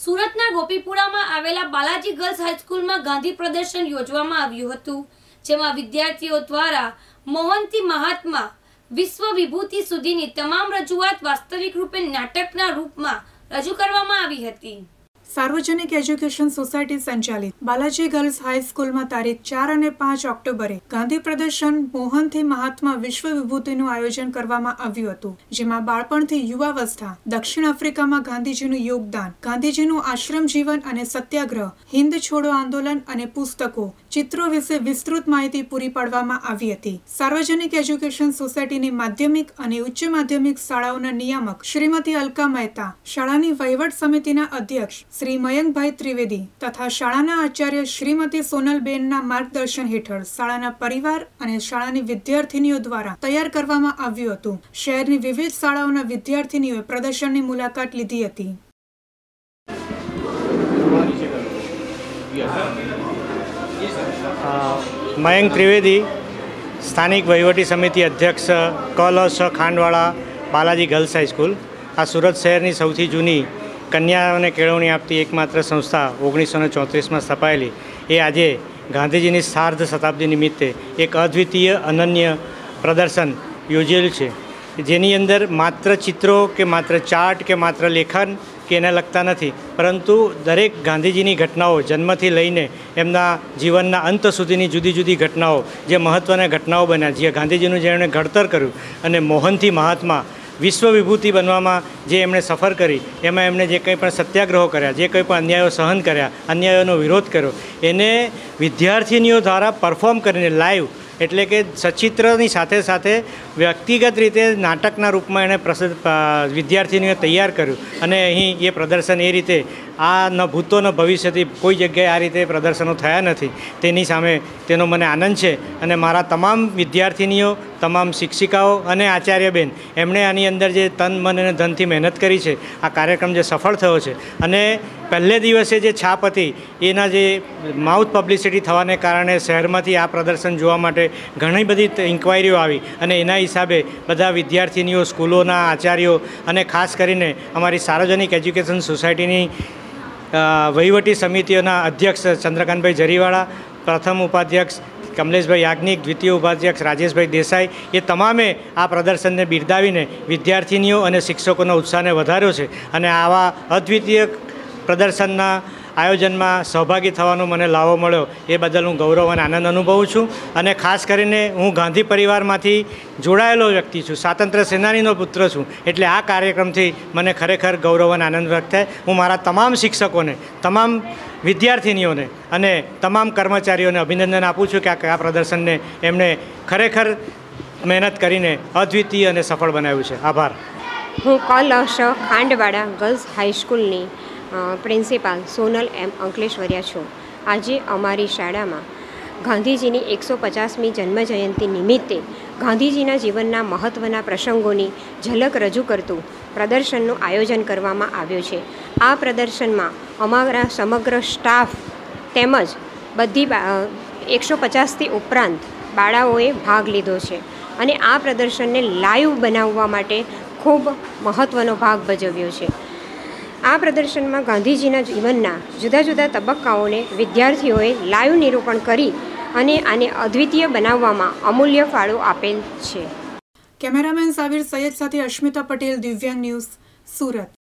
સુરતના ગોપીપુરામાં આવેલા બાલાજી ગર્લ્સ હાઈસ્કૂલમાં ગાંધી પ્રદર્શન યોજવામાં આવ્યું હતું, જેમાં વિદ્યાર્થીઓ દ્વારા મોહનથી મહાત્મા વિશ્વ વિભૂતિ સુધીની તમામ રજૂઆત વાસ્તવિક રૂપે નાટકના રૂપમાં રજૂ કરવામાં આવી હતી. સાર્વજનિક એજ્યુકેશન સોસાયટી સંચાલિત બાલાજી ગર્લ્સ હાઈસ્કૂલમાં તારીખ ચાર અને પાંચ ઓક્ટોબરે ગાંધી પ્રદર્શન મોહનથી મહાત્મા વિશ્વ વિભૂતિનું આયોજન કરવામાં આવ્યું હતું, જેમાં બાળપણથી યુવાવસ્થા, દક્ષિણ આફ્રિકામાં ગાંધીજીનું યોગદાન, ગાંધીજીનું આશ્રમ જીવન અને સત્યાગ્રહ, હિન્દ છોડો આંદોલન અને પુસ્તકો, ચિત્રો વિશે વિસ્તૃત માહિતી પૂરી પાડવામાં આવી હતી. સાર્વજનિક એજ્યુકેશન સોસાયટીની માધ્યમિક અને ઉચ્ચ માધ્યમિક શાળાઓના નિયામક શ્રીમતી અલકા મહેતા, શાળાની વહીવટ સમિતિના અધ્યક્ષ શ્રી મયંકભાઈ ત્રિવેદી તથા શાળાના આચાર્ય શ્રીમતી સોનલબેનના માર્ગદર્શન હેઠળ શાળાના પરિવાર અને શાળાની વિદ્યાર્થીનીઓ દ્વારા તૈયાર કરવામાં આવ્યું હતું. શહેરની વિવિધ શાળાઓના વિદ્યાર્થીનીઓએ પ્રદર્શનની મુલાકાત લીધી હતી. મયંક ત્રિવેદી, સ્થાનિક વહીવટી સમિતિ અધ્યક્ષ Kalash Khandwala Balaji girls high school આ સુરત શહેરની સૌથી જૂની કન્યાઓને કેળવણી આપતી એકમાત્ર સંસ્થા ઓગણીસો ને ચોત્રીસમાં સ્થપાયેલી. એ આજે ગાંધીજીની સાર્ધ શતાબ્દી નિમિત્તે એક અદ્વિતીય, અનન્ય પ્રદર્શન યોજેલું છે. જેની અંદર માત્ર ચિત્રો કે માત્ર ચાર્ટ કે માત્ર લેખન કે એને લગતા નથી, પરંતુ દરેક ગાંધીજીની ઘટનાઓ જન્મથી લઈને એમના જીવનના અંત સુધીની જુદી જુદી ઘટનાઓ, જે મહત્ત્વના ઘટનાઓ બન્યા, જે ગાંધીજીનું જેણે ઘડતર કર્યું અને મોહનથી મહાત્મા વિશ્વ વિભૂતિ બનવામાં જે એમણે સફર કરી એમાં એમણે જે કંઈ પણ સત્યાગ્રહો કર્યા જે કંઈ પણ અન્યાયો સહન કર્યા અન્યાયોનો વિરોધ કર્યો એને વિદ્યાર્થીનીઓ દ્વારા પરફોર્મ કરીને લાઈવ એટલે કે સચિત્રની સાથે સાથે વ્યક્તિગત રીતે નાટકના રૂપમાં એણે પ્રસિદ્ધ અ, વિદ્યાર્થીનીઓ તૈયાર કર્યું. અને અહીં એ પ્રદર્શન એ રીતે આ ન ભૂતો ન ભવિષ્યથી કોઈ જગ્યાએ આ રીતે પ્રદર્શનો થયા નથી. તેની સામે તેનો મને આનંદ છે. અને મારા તમામ વિદ્યાર્થીનીઓ તમામ શિક્ષિકાઓ અને આચાર્યબેન, એમણે આની અંદર જે તન, મન અને ધનથી મહેનત કરી છે, આ કાર્યક્રમ જે સફળ થયો છે. અને પહેલે દિવસે જે છાપ હતી, એના જે માઉથ પબ્લિસિટી થવાને કારણે શહેરમાંથી આ પ્રદર્શન જોવા માટે ઘણી બધી ઇન્ક્વાયરીઓ આવી. અને એના હિસાબે બધા વિદ્યાર્થીનીઓ, સ્કૂલોના આચાર્યો અને ખાસ કરીને અમારી સાર્વજનિક એજ્યુકેશન સોસાયટીની વહીવટી સમિતિઓના અધ્યક્ષ ચંદ્રકાંતભાઈ જરીવાળા, પ્રથમ ઉપાધ્યક્ષ કમલેશભાઈ યાજ્ઞિક, દ્વિતીય ઉપાધ્યક્ષ રાજેશભાઈ દેસાઈ, એ તમામે આ પ્રદર્શનને બિરદાવીને વિદ્યાર્થીનીઓ અને શિક્ષકોના ઉત્સાહને વધાર્યો છે. અને આવા અદ્વિતીય પ્રદર્શનના આયોજનમાં સહભાગી થવાનો મને લાવો મળ્યો. એ બદલ હું ગૌરવ અને આનંદ અનુભવું છું. અને ખાસ કરીને હું ગાંધી પરિવારમાંથી જોડાયેલો વ્યક્તિ છું. સ્વાતંત્ર્ય સેનાનીનો પુત્ર છું. એટલે આ કાર્યક્રમથી મને ખરેખર ગૌરવ અને આનંદ વ્યક્ત થાય. હું મારા તમામ શિક્ષકોને, તમામ વિદ્યાર્થીનીઓને અને તમામ કર્મચારીઓને અભિનંદન આપું છું કે આ પ્રદર્શનને એમણે ખરેખર મહેનત કરીને અદ્વિતીય અને સફળ બનાવ્યું છે. આભાર. હું કલશ ખાંડવાડા ગર્લ્સ હાઈસ્કૂલની પ્રિન્સિપાલ સોનલ એમ અંકલેશ્વર્યા છું. આજે અમારી શાળામાં ગાંધીજીની એકસો પચાસમી જન્મજયંતિ નિમિત્તે ગાંધીજીના જીવનના મહત્ત્વના પ્રસંગોની ઝલક રજૂ કરતું પ્રદર્શનનું આયોજન કરવામાં આવ્યું છે. આ પ્રદર્શનમાં અમારા સમગ્ર સ્ટાફ તેમજ બધી એકસો પચાસથી ઉપરાંત બાળાઓએ ભાગ લીધો છે અને આ પ્રદર્શનને લાઈવ બનાવવા માટે ખૂબ મહત્ત્વનો ભાગ ભજવ્યો છે. આ પ્રદર્શનમાં ગાંધીજીના જીવનના જુદા જુદા તબક્કાઓને વિદ્યાર્થીઓએ લાઈવ નિરૂપણ કરી અને આને અદ્વિતીય બનાવવામાં અમૂલ્ય ફાળો આપેલ છે. કેમેરામેન સાબિર સૈયદ સાથે અશ્મિતા પટેલ, દિવ્યાંગ ન્યૂઝ, સુરત.